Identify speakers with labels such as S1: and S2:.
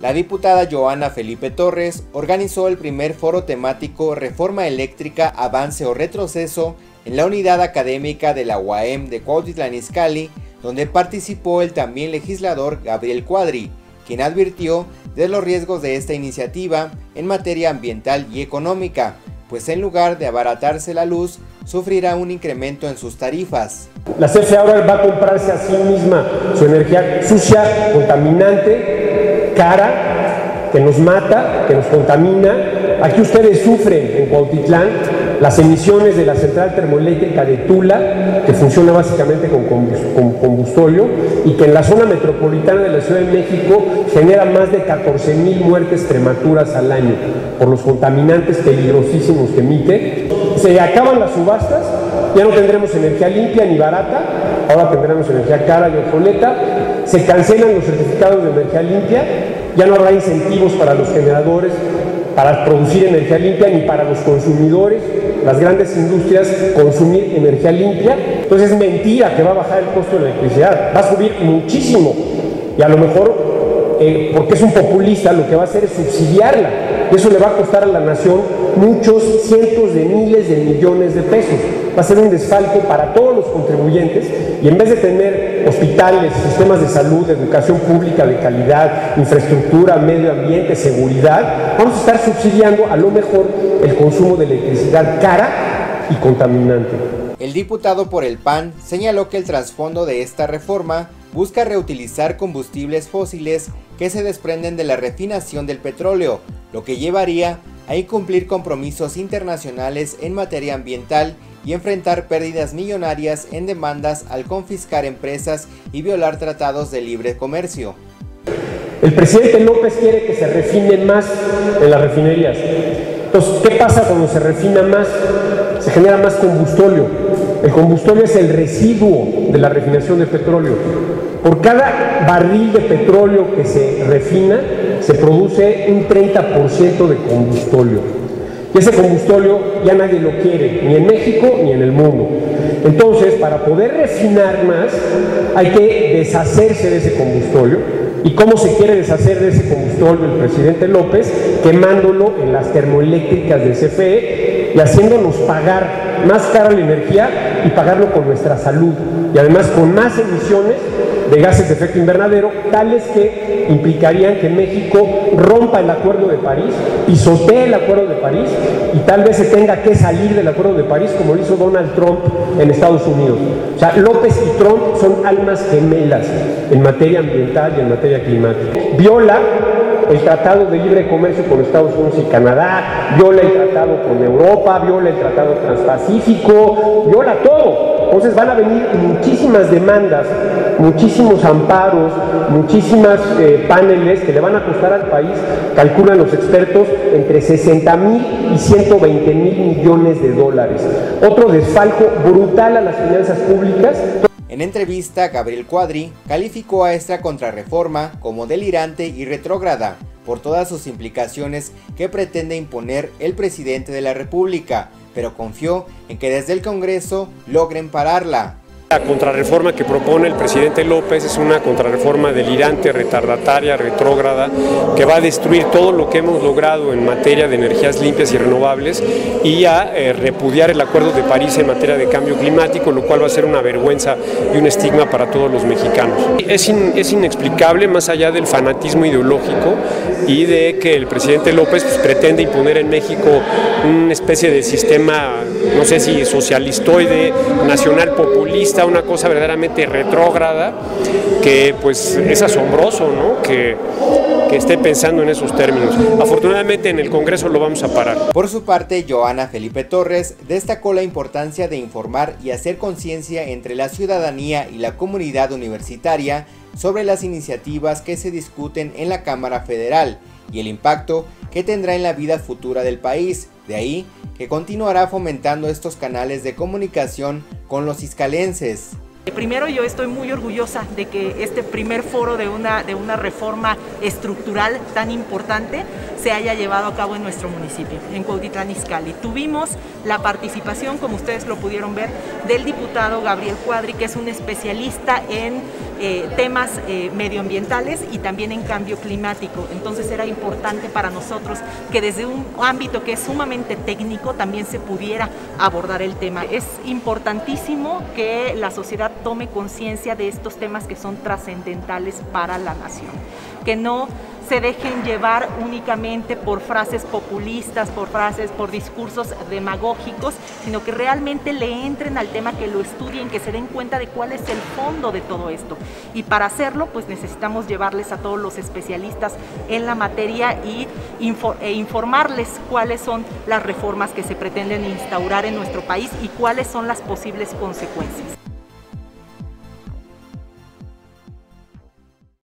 S1: La diputada Joana Felipe Torres organizó el primer foro temático Reforma Eléctrica, Avance o Retroceso en la unidad académica de la UAM de Cuautitlán Izcalli, donde participó el también legislador Gabriel Cuadri, quien advirtió de los riesgos de esta iniciativa en materia ambiental y económica, pues en lugar de abaratarse la luz, sufrirá un incremento en sus tarifas.
S2: La CFE ahora va a comprarse a sí misma su energía sucia, contaminante, cara, que nos mata, que nos contamina. Aquí ustedes sufren en Cuautitlán las emisiones de la central termoeléctrica de Tula, que funciona básicamente con combustóleo y que en la zona metropolitana de la Ciudad de México genera más de 14 mil muertes prematuras al año por los contaminantes peligrosísimos que emite. Se acaban las subastas, ya no tendremos energía limpia ni barata, ahora tendremos energía cara y obsoleta, se cancelan los certificados de energía limpia, ya no habrá incentivos para los generadores para producir energía limpia ni para los consumidores, las grandes industrias consumir energía limpia. Entonces es mentira que va a bajar el costo de la electricidad, va a subir muchísimo y a lo mejor eh, porque es un populista lo que va a hacer es subsidiarla eso le va a costar a la nación muchos cientos de miles de millones de pesos. Va a ser un desfalco para todos los contribuyentes y en vez de tener hospitales, sistemas de salud, educación pública de calidad, infraestructura, medio ambiente, seguridad, vamos a estar subsidiando a lo mejor el consumo de electricidad cara y contaminante.
S1: El diputado por el PAN señaló que el trasfondo de esta reforma busca reutilizar combustibles fósiles que se desprenden de la refinación del petróleo, lo que llevaría a incumplir compromisos internacionales en materia ambiental y enfrentar pérdidas millonarias en demandas al confiscar empresas y violar tratados de libre comercio.
S2: El presidente López quiere que se refine más en las refinerías. Entonces, ¿qué pasa cuando se refina más? Se genera más combustóleo. El combustóleo es el residuo de la refinación de petróleo. Por cada barril de petróleo que se refina, se produce un 30% de combustóleo. Y ese combustóleo ya nadie lo quiere, ni en México ni en el mundo. Entonces, para poder refinar más, hay que deshacerse de ese combustóleo. ¿Y cómo se quiere deshacer de ese combustóleo el presidente López? Quemándolo en las termoeléctricas de CFE y haciéndonos pagar más cara la energía y pagarlo con nuestra salud. Y además con más emisiones de gases de efecto invernadero, tales que implicarían que México rompa el Acuerdo de París, pisotee el Acuerdo de París y tal vez se tenga que salir del Acuerdo de París como lo hizo Donald Trump en Estados Unidos. O sea, López y Trump son almas gemelas en materia ambiental y en materia climática. Viola el Tratado de Libre Comercio con Estados Unidos y Canadá, viola el Tratado con Europa, viola el Tratado Transpacífico, viola todo. Entonces van a venir muchísimas demandas, muchísimos amparos, muchísimas eh, paneles que le van a costar al país, calculan los expertos, entre 60 mil y 120 mil millones de dólares. Otro desfalco brutal a las finanzas públicas.
S1: En entrevista, Gabriel Cuadri calificó a esta contrarreforma como delirante y retrógrada por todas sus implicaciones que pretende imponer el presidente de la República, pero confió en que desde el Congreso logren pararla.
S3: La contrarreforma que propone el presidente López es una contrarreforma delirante, retardataria, retrógrada, que va a destruir todo lo que hemos logrado en materia de energías limpias y renovables y a eh, repudiar el Acuerdo de París en materia de cambio climático, lo cual va a ser una vergüenza y un estigma para todos los mexicanos. Es, inexplicable, más allá del fanatismo ideológico y de que el presidente López pues, pretende imponer en México una especie de sistema, no sé si socialistoide, nacional populista, una cosa verdaderamente retrógrada, que pues es asombroso, ¿no? Que, que esté pensando en esos términos. Afortunadamente en el Congreso lo vamos a parar.
S1: Por su parte, Joana Felipe Torres destacó la importancia de informar y hacer conciencia entre la ciudadanía y la comunidad universitaria sobre las iniciativas que se discuten en la Cámara Federal y el impacto que tendrá en la vida futura del país. De ahí que continuará fomentando estos canales de comunicación con los iscalenses.
S4: Primero yo estoy muy orgullosa de que este primer foro de una, de una reforma estructural tan importante se haya llevado a cabo en nuestro municipio, en Cuautitlán Izcalli. Tuvimos la participación, como ustedes lo pudieron ver, del diputado Gabriel Cuadri, que es un especialista en eh, temas eh, medioambientales y también en cambio climático. Entonces era importante para nosotros que desde un ámbito que es sumamente técnico también se pudiera abordar el tema. Es importantísimo que la sociedad tome conciencia de estos temas que son trascendentales para la nación, que no se dejen llevar únicamente por frases populistas, por frases, por discursos demagógicos, sino que realmente le entren al tema, que lo estudien, que se den cuenta de cuál es el fondo de todo esto. Y para hacerlo, pues necesitamos llevarles a todos los especialistas en la materia y e informarles cuáles son las reformas que se pretenden instaurar en nuestro país y cuáles son las posibles consecuencias.